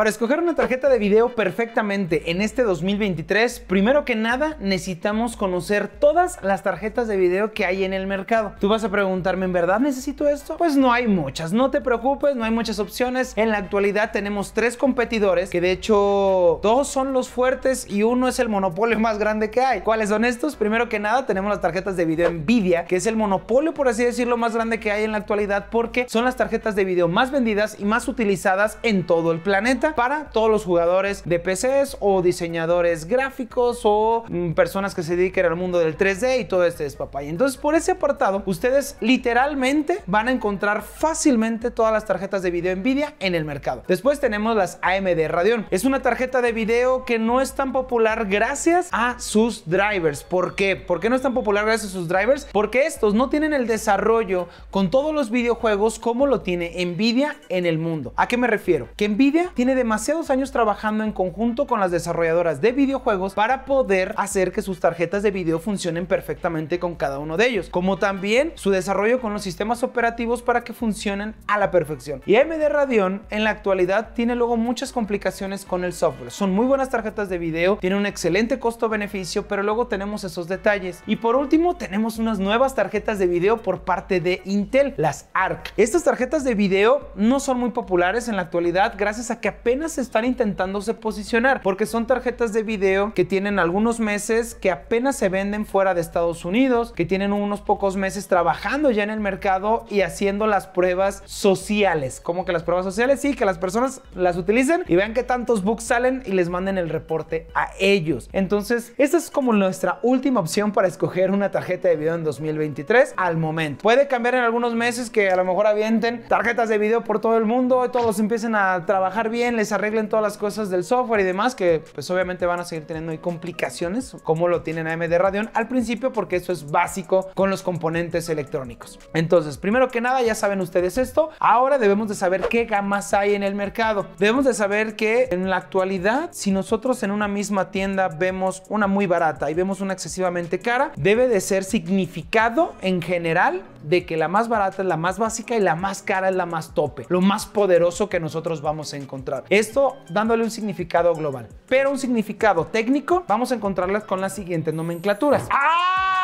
Para escoger una tarjeta de video perfectamente en este 2023, primero que nada necesitamos conocer todas las tarjetas de video que hay en el mercado. Tú vas a preguntarme, ¿en verdad necesito esto? Pues no hay muchas, no te preocupes, no hay muchas opciones. En la actualidad tenemos tres competidores que de hecho dos son los fuertes y uno es el monopolio más grande que hay. ¿Cuáles son estos? Primero que nada tenemos las tarjetas de video Nvidia, que es el monopolio por así decirlo más grande que hay en la actualidad porque son las tarjetas de video más vendidas y más utilizadas en todo el planeta para todos los jugadores de PCs o diseñadores gráficos o mm, personas que se dediquen al mundo del 3D y todo este despapay. Entonces, por ese apartado, ustedes literalmente van a encontrar fácilmente todas las tarjetas de video Nvidia en el mercado. Después tenemos las AMD Radeon. Es una tarjeta de video que no es tan popular gracias a sus drivers. ¿Por qué? ¿Por qué no es tan popular gracias a sus drivers? Porque estos no tienen el desarrollo con todos los videojuegos como lo tiene Nvidia en el mundo. ¿A qué me refiero? Que Nvidia tiene demasiados años trabajando en conjunto con las desarrolladoras de videojuegos para poder hacer que sus tarjetas de video funcionen perfectamente con cada uno de ellos, como también su desarrollo con los sistemas operativos para que funcionen a la perfección. Y AMD Radeon en la actualidad tiene luego muchas complicaciones con el software. Son muy buenas tarjetas de video, tiene un excelente costo-beneficio, pero luego tenemos esos detalles. Y por último, tenemos unas nuevas tarjetas de video por parte de Intel, las ARC. Estas tarjetas de video no son muy populares en la actualidad gracias a que apenas están intentándose posicionar, porque son tarjetas de video que tienen algunos meses, que apenas se venden fuera de Estados Unidos, que tienen unos pocos meses trabajando ya en el mercado y haciendo las pruebas sociales. como que las pruebas sociales? Sí, que las personas las utilicen y vean que tantos bugs salen y les manden el reporte a ellos. Entonces, esta es como nuestra última opción para escoger una tarjeta de video en 2023 al momento. Puede cambiar en algunos meses que a lo mejor avienten tarjetas de video por todo el mundo, todos empiecen a trabajar bien, les arreglen todas las cosas del software y demás, que pues obviamente van a seguir teniendo ahí complicaciones, como lo tienen AMD Radeon al principio, porque eso es básico con los componentes electrónicos. Entonces, primero que nada, ya saben ustedes esto. Ahora debemos de saber qué gamas hay en el mercado. Debemos de saber que en la actualidad, si nosotros en una misma tienda vemos una muy barata y vemos una excesivamente cara, debe de ser significado en general de que la más barata es la más básica y la más cara es la más tope, lo más poderoso que nosotros vamos a encontrar. Esto dándole un significado global, pero un significado técnico vamos a encontrarlas con las siguientes nomenclaturas.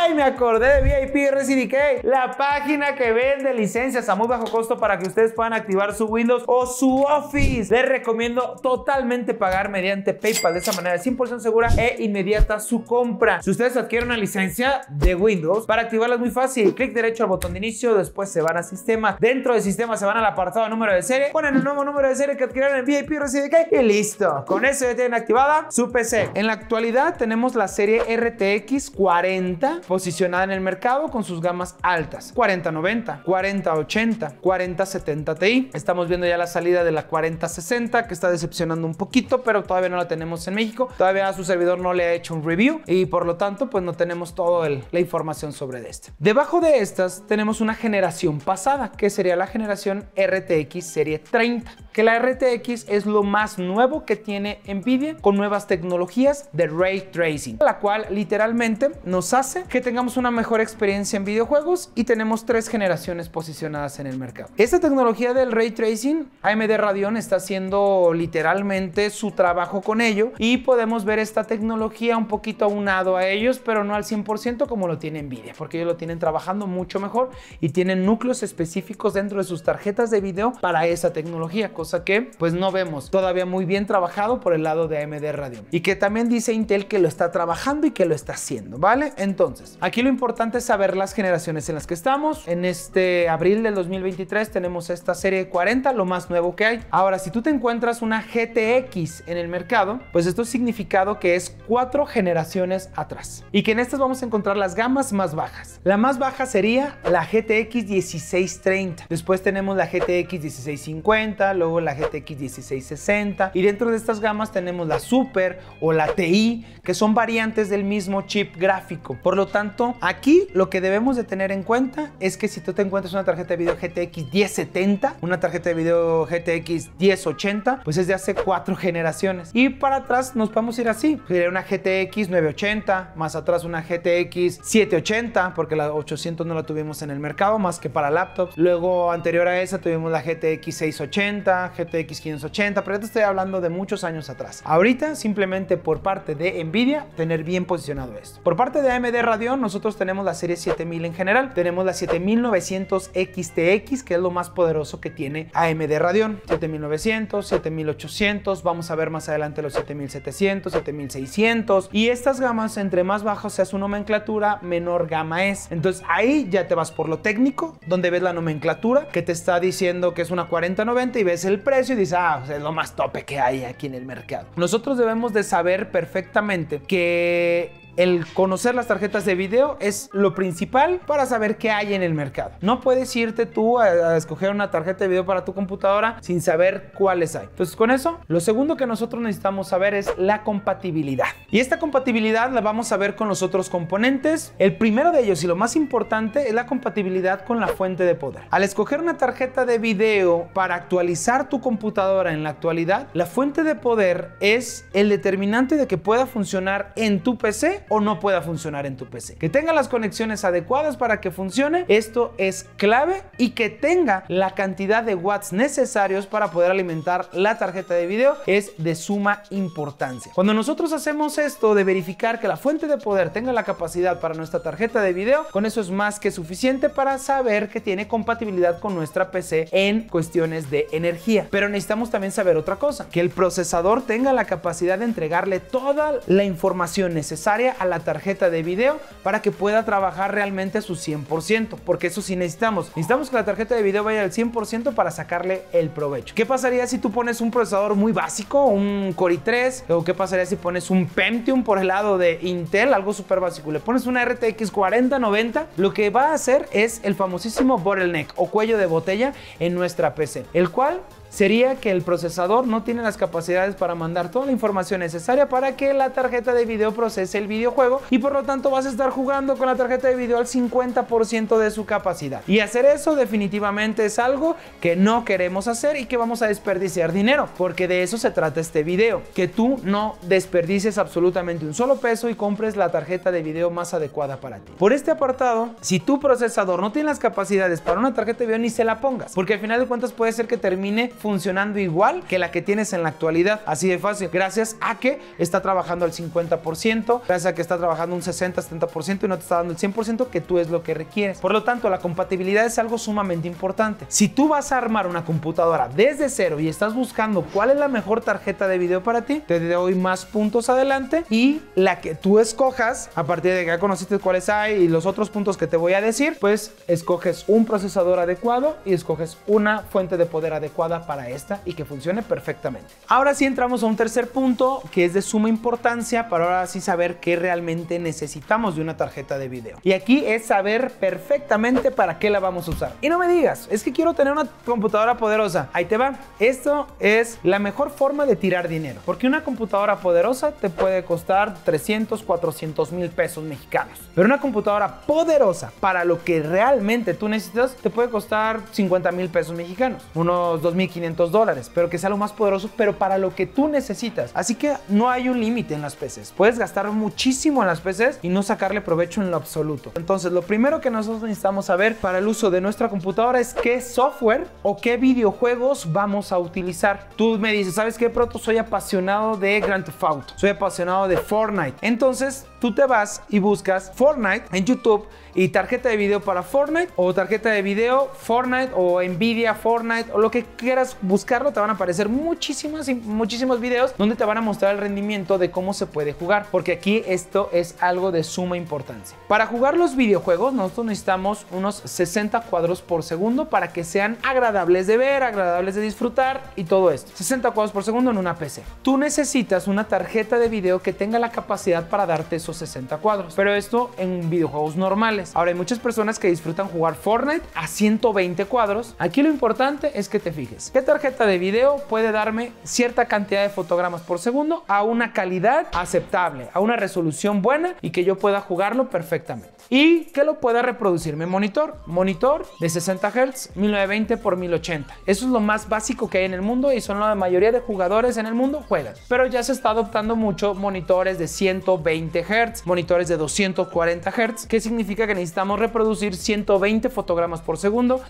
¡Ay! Me acordé de VIP RCDK, la página que vende licencias a muy bajo costo para que ustedes puedan activar su Windows o su Office. Les recomiendo totalmente pagar mediante PayPal. De esa manera es 100% segura e inmediata su compra. Si ustedes adquieren una licencia de Windows, para activarla es muy fácil. Clic derecho al botón de inicio, después se van a sistema. Dentro del sistema se van al apartado número de serie, ponen el nuevo número de serie que adquirieron en VIP RCDK y listo. Con eso ya tienen activada su PC. En la actualidad tenemos la serie RTX 40 posicionada en el mercado con sus gamas altas. 4090, 4080, 4070 Ti. Estamos viendo ya la salida de la 4060 que está decepcionando un poquito, pero todavía no la tenemos en México. Todavía su servidor no le ha hecho un review y por lo tanto pues no tenemos toda la información sobre este. Debajo de estas tenemos una generación pasada que sería la generación RTX serie 30, que la RTX es lo más nuevo que tiene Nvidia con nuevas tecnologías de ray tracing, la cual literalmente nos hace que tengamos una mejor experiencia en videojuegos y tenemos tres generaciones posicionadas en el mercado. Esta tecnología del ray tracing, AMD Radeon está haciendo literalmente su trabajo con ello y podemos ver esta tecnología un poquito aunado a ellos, pero no al 100% como lo tiene Nvidia, porque ellos lo tienen trabajando mucho mejor y tienen núcleos específicos dentro de sus tarjetas de video para esa tecnología, cosa que pues no vemos todavía muy bien trabajado por el lado de AMD Radeon y que también dice Intel que lo está trabajando y que lo está haciendo, ¿vale? Entonces, aquí lo importante es saber las generaciones en las que estamos. En este abril del 2023 tenemos esta serie 40, lo más nuevo que hay. Ahora, si tú te encuentras una GTX en el mercado, pues esto es significado que es cuatro generaciones atrás y que en estas vamos a encontrar las gamas más bajas. La más baja sería la GTX 1630. Después tenemos la GTX 1650, luego la GTX 1660 y dentro de estas gamas tenemos la Super o la TI, que son variantes del mismo chip gráfico. Por lo tanto, tanto, aquí lo que debemos de tener en cuenta es que si tú te encuentras una tarjeta de video GTX 1070, una tarjeta de video GTX 1080, pues es de hace cuatro generaciones. Y para atrás nos podemos ir así. Sería una GTX 980, más atrás una GTX 780, porque la 800 no la tuvimos en el mercado, más que para laptops. Luego, anterior a esa, tuvimos la GTX 680, GTX 580, pero te estoy hablando de muchos años atrás. Ahorita, simplemente por parte de Nvidia, tener bien posicionado esto. Por parte de AMD Nosotros tenemos la serie 7000 en general. Tenemos la 7900 XTX, que es lo más poderoso que tiene AMD Radeon. 7900, 7800, vamos a ver más adelante los 7700, 7600. Y estas gamas, entre más bajo sea su nomenclatura, menor gama es. Entonces ahí ya te vas por lo técnico, donde ves la nomenclatura, que te está diciendo que es una 4090 y ves el precio y dices, ah, es lo más tope que hay aquí en el mercado. Nosotros debemos de saber perfectamente que el conocer las tarjetas de video es lo principal para saber qué hay en el mercado. No puedes irte tú a, escoger una tarjeta de video para tu computadora sin saber cuáles hay. Entonces con eso, lo segundo que nosotros necesitamos saber es la compatibilidad. Y esta compatibilidad la vamos a ver con los otros componentes. El primero de ellos y lo más importante es la compatibilidad con la fuente de poder. Al escoger una tarjeta de video para actualizar tu computadora en la actualidad, la fuente de poder es el determinante de que pueda funcionar en tu PC o no pueda funcionar en tu PC. Que tenga las conexiones adecuadas para que funcione, esto es clave y que tenga la cantidad de watts necesarios para poder alimentar la tarjeta de video es de suma importancia. Cuando nosotros hacemos esto de verificar que la fuente de poder tenga la capacidad para nuestra tarjeta de video, con eso es más que suficiente para saber que tiene compatibilidad con nuestra PC en cuestiones de energía. Pero necesitamos también saber otra cosa, que el procesador tenga la capacidad de entregarle toda la información necesaria a la tarjeta de video para que pueda trabajar realmente su 100%, porque eso sí necesitamos. Necesitamos que la tarjeta de video vaya al 100% para sacarle el provecho. ¿Qué pasaría si tú pones un procesador muy básico, un Core i3, o qué pasaría si pones un Pentium por el lado de Intel, algo súper básico, le pones una RTX 4090, lo que va a hacer es el famosísimo bottleneck o cuello de botella en nuestra PC, el cual sería que el procesador no tiene las capacidades para mandar toda la información necesaria para que la tarjeta de video procese el videojuego y por lo tanto vas a estar jugando con la tarjeta de video al 50% de su capacidad. Y hacer eso definitivamente es algo que no queremos hacer y que vamos a desperdiciar dinero, porque de eso se trata este video, que tú no desperdicies absolutamente un solo peso y compres la tarjeta de video más adecuada para ti. Por este apartado, si tu procesador no tiene las capacidades para una tarjeta de video ni se la pongas, porque al final de cuentas puede ser que termine funcionando igual que la que tienes en la actualidad. Así de fácil. Gracias a que está trabajando al 50%, gracias a que está trabajando un 60-70% y no te está dando el 100% que tú es lo que requieres. Por lo tanto, la compatibilidad es algo sumamente importante. Si tú vas a armar una computadora desde cero y estás buscando cuál es la mejor tarjeta de video para ti, te doy más puntos adelante y la que tú escojas, a partir de que ya conociste cuáles hay y los otros puntos que te voy a decir, pues escoges un procesador adecuado y escoges una fuente de poder adecuada para esta y que funcione perfectamente. Ahora sí entramos a un tercer punto que es de suma importancia para ahora sí saber qué realmente necesitamos de una tarjeta de video. Y aquí es saber perfectamente para qué la vamos a usar. Y no me digas, es que quiero tener una computadora poderosa. Ahí te va. Esto es la mejor forma de tirar dinero. Porque una computadora poderosa te puede costar 300, 400 mil pesos mexicanos. Pero una computadora poderosa para lo que realmente tú necesitas te puede costar 50 mil pesos mexicanos. Unos 2.500 500 dólares, pero que sea lo más poderoso, pero para lo que tú necesitas. Así que no hay un límite en las PCs. Puedes gastar muchísimo en las PCs y no sacarle provecho en lo absoluto. Entonces, lo primero que nosotros necesitamos saber para el uso de nuestra computadora es qué software o qué videojuegos vamos a utilizar. Tú me dices, ¿sabes qué, Proto? Soy apasionado de Grand Theft Auto. Soy apasionado de Fortnite. Entonces, tú te vas y buscas Fortnite en YouTube y tarjeta de video para Fortnite o tarjeta de video Fortnite o Nvidia Fortnite o lo que quieras buscarlo, te van a aparecer muchísimos, muchísimos videos donde te van a mostrar el rendimiento de cómo se puede jugar, porque aquí esto es algo de suma importancia. Para jugar los videojuegos nosotros necesitamos unos 60 cuadros por segundo para que sean agradables de ver, agradables de disfrutar y todo esto. 60 cuadros por segundo en una PC. Tú necesitas una tarjeta de video que tenga la capacidad para darte esos 60 cuadros, pero esto en videojuegos normales. Ahora hay muchas personas que disfrutan jugar Fortnite a 120 cuadros. Aquí lo importante es que te fijes. ¿Qué tarjeta de video puede darme cierta cantidad de fotogramas por segundo a una calidad aceptable, a una resolución buena y que yo pueda jugarlo perfectamente? Y que lo pueda reproducir mi monitor. Monitor de 60 Hz, 1920 x 1080. Eso es lo más básico que hay en el mundo y son la mayoría de jugadores en el mundo juegan. Pero ya se está adoptando mucho monitores de 120 Hz, monitores de 240 Hz, que significa que necesitamos reproducir 120 fotogramas por segundo,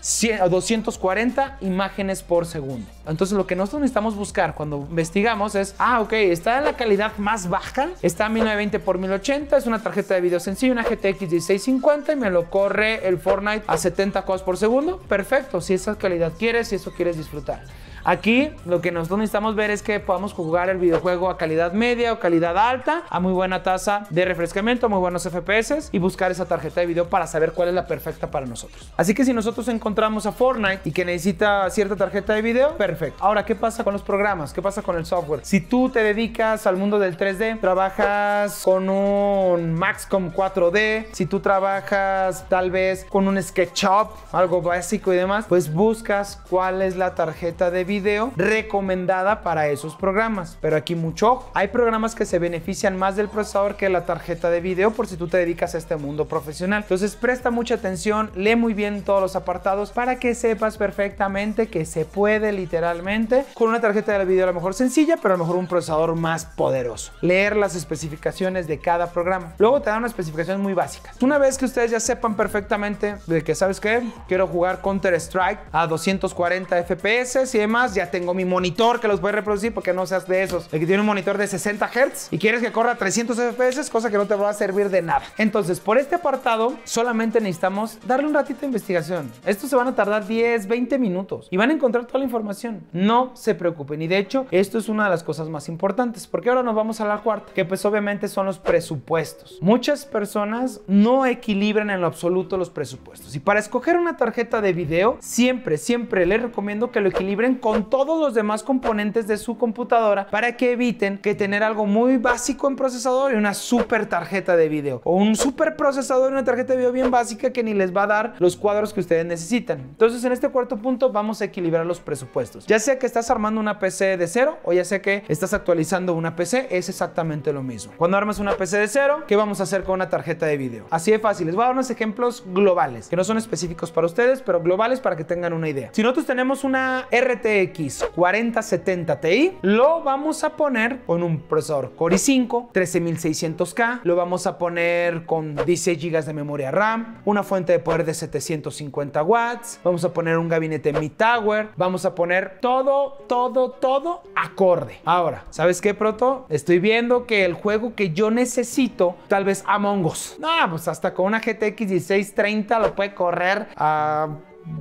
240 imágenes por segundo. Entonces lo que nosotros necesitamos buscar cuando investigamos es, ah, ok, está en la calidad más baja, está a 1920 x 1080, es una tarjeta de video sencilla, una GTX 1650 y me lo corre el Fortnite a 70 cuadros por segundo. Perfecto, si esa calidad quieres, si eso quieres disfrutar. Aquí lo que nosotros necesitamos ver es que podamos jugar el videojuego a calidad media o calidad alta, a muy buena tasa de refrescamiento, muy buenos FPS y buscar esa tarjeta de video para saber cuál es la perfecta para nosotros. Así que si nosotros encontramos a Fortnite y que necesita cierta tarjeta de video, perfecto. Ahora, ¿qué pasa con los programas? ¿Qué pasa con el software? Si tú te dedicas al mundo del 3D, trabajas con un Maxcom 4D, si tú trabajas tal vez con un SketchUp, algo básico y demás, pues buscas cuál es la tarjeta de video recomendada para esos programas. Pero aquí mucho. Hay programas que se benefician más del procesador que la tarjeta de video por si tú te dedicas a este mundo profesional. Entonces presta mucha atención, lee muy bien todos los apartados para que sepas perfectamente que se puede literalmente con una tarjeta de video a lo mejor sencilla, pero a lo mejor un procesador más poderoso. Leer las especificaciones de cada programa. Luego te dan unas especificaciones muy básicas. Una vez que ustedes ya sepan perfectamente de que, ¿sabes qué? Quiero jugar Counter Strike a 240 FPS y demás ya tengo mi monitor que los voy a reproducir porque no seas de esos. El que tiene un monitor de 60 Hz y quieres que corra 300 FPS, cosa que no te va a servir de nada. Entonces, por este apartado, solamente necesitamos darle un ratito de investigación. Estos se van a tardar 10, 20 minutos y van a encontrar toda la información. No se preocupen. Y de hecho, esto es una de las cosas más importantes porque ahora nos vamos a la cuarta, que pues obviamente son los presupuestos. Muchas personas no equilibran en lo absoluto los presupuestos. Y para escoger una tarjeta de video, siempre, siempre les recomiendo que lo equilibren con con todos los demás componentes de su computadora para que eviten que tener algo muy básico en procesador y una super tarjeta de video o un super procesador y una tarjeta de video bien básica que ni les va a dar los cuadros que ustedes necesitan. Entonces en este cuarto punto vamos a equilibrar los presupuestos. Ya sea que estás armando una PC de cero o ya sea que estás actualizando una PC, es exactamente lo mismo. Cuando armas una PC de cero, ¿qué vamos a hacer con una tarjeta de video? Así de fácil. Les voy a dar unos ejemplos globales que no son específicos para ustedes, pero globales para que tengan una idea. Si nosotros tenemos una RT RTX 4070 Ti, lo vamos a poner con un procesador Core i5 13600K, lo vamos a poner con 16 GB de memoria RAM, una fuente de poder de 750 watts, vamos a poner un gabinete Mi Tower, vamos a poner todo, todo, todo acorde. Ahora, ¿sabes qué, Proto? Estoy viendo que el juego que yo necesito, tal vez Among Us. No, pues hasta con una GTX 1630 lo puede correr a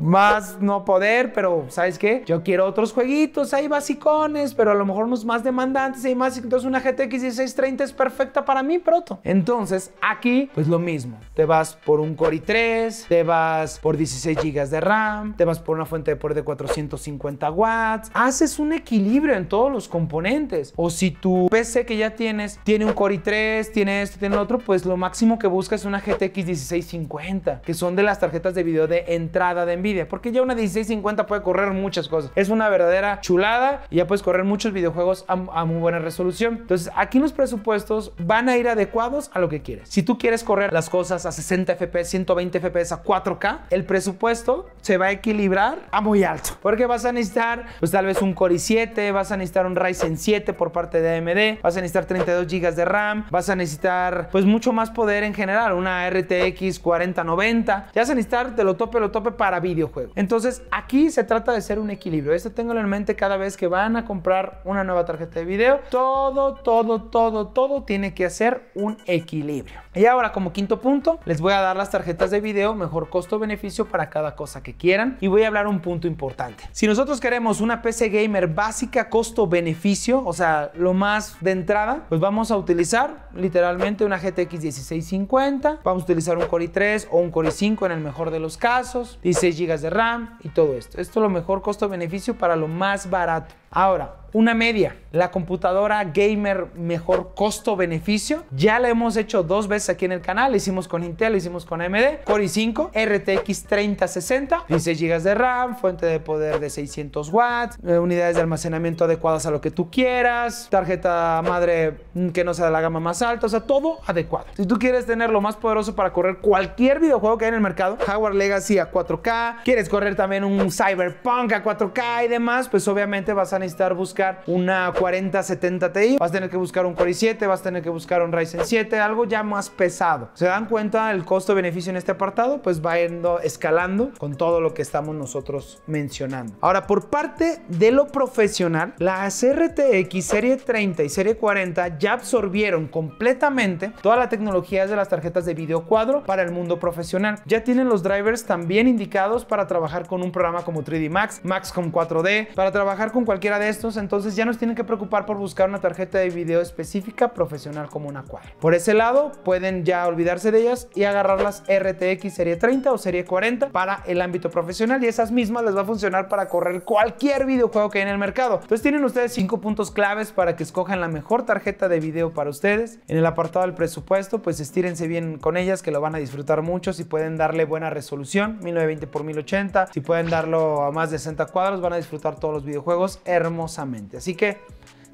más no poder, pero ¿sabes qué? Yo quiero otros jueguitos ahí basicones, pero a lo mejor unos más demandantes y más. Entonces una GTX 1630 es perfecta para mí, proto. Entonces aquí, pues lo mismo. Te vas por un Core i3, te vas por 16 GB de RAM, te vas por una fuente de poder de 450 watts. Haces un equilibrio en todos los componentes. O si tu PC que ya tienes tiene un Core i3, tiene esto, tiene otro, pues lo máximo que buscas es una GTX 1650, que son de las tarjetas de video de entrada de Nvidia, porque ya una 1650 puede correr muchas cosas. Es una verdadera chulada y ya puedes correr muchos videojuegos a, muy buena resolución. Entonces, aquí los presupuestos van a ir adecuados a lo que quieres. Si tú quieres correr las cosas a 60 FPS, 120 FPS a 4K, el presupuesto se va a equilibrar a muy alto, porque vas a necesitar, pues tal vez un Core i7, vas a necesitar un Ryzen 7 por parte de AMD, vas a necesitar 32 GB de RAM, vas a necesitar, pues mucho más poder en general, una RTX 4090, ya vas a necesitar de lo tope, lo tope para videojuego. Entonces aquí se trata de ser un equilibrio. Esto tengo en mente cada vez que van a comprar una nueva tarjeta de video. Todo, todo, todo, todo tiene que hacer un equilibrio. Y ahora como quinto punto, les voy a dar las tarjetas de video mejor costo-beneficio para cada cosa que quieran. Y voy a hablar un punto importante. Si nosotros queremos una PC gamer básica costo-beneficio, o sea, lo más de entrada, pues vamos a utilizar literalmente una GTX 1650. Vamos a utilizar un Core i3 o un Core i5 en el mejor de los casos. 16 GB de RAM y todo esto. Esto es lo mejor costo-beneficio para lo más barato. Ahora, una media. La computadora gamer mejor costo-beneficio. Ya la hemos hecho dos veces aquí en el canal. La hicimos con Intel, la hicimos con AMD. Core i5, RTX 3060, 16 GB de RAM, fuente de poder de 600 watts, eh, unidades de almacenamiento adecuadas a lo que tú quieras, tarjeta madre que no sea de la gama más alta, o sea, todo adecuado. Si tú quieres tener lo más poderoso para correr cualquier videojuego que hay en el mercado, Howard Legacy a 4K, quieres correr también un Cyberpunk a 4K y demás, pues obviamente vas a necesitar buscar una 4070 Ti, vas a tener que buscar un Core i7, vas a tener que buscar un Ryzen 7, algo ya más pesado. ¿Se dan cuenta el costo-beneficio en este apartado? Pues va yendo escalando con todo lo que estamos nosotros mencionando. Ahora, por parte de lo profesional, las RTX serie 30 y serie 40 ya absorbieron completamente toda la tecnología de las tarjetas de video cuadro para el mundo profesional. Ya tienen los drivers también indicados para trabajar con un programa como 3D Max, Max con 4D, para trabajar con cualquiera de estos, entonces ya nos tienen que preocupar por buscar una tarjeta de video específica profesional como una cuadra. Por ese lado, pueden ya olvidarse de ellas y agarrar las RTX serie 30 o serie 40 para el ámbito profesional y esas mismas les va a funcionar para correr cualquier videojuego que hay en el mercado. Entonces tienen ustedes cinco puntos claves para que escojan la mejor tarjeta de video para ustedes. En el apartado del presupuesto, pues estírense bien con ellas que lo van a disfrutar mucho. Si pueden darle buena resolución, 1920 x 1080, si pueden darlo a más de 60 cuadros, van a disfrutar todos los videojuegos hermosamente. Así que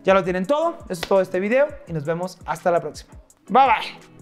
ya lo tienen todo. Eso es todo este video y nos vemos hasta la próxima. Bye bye.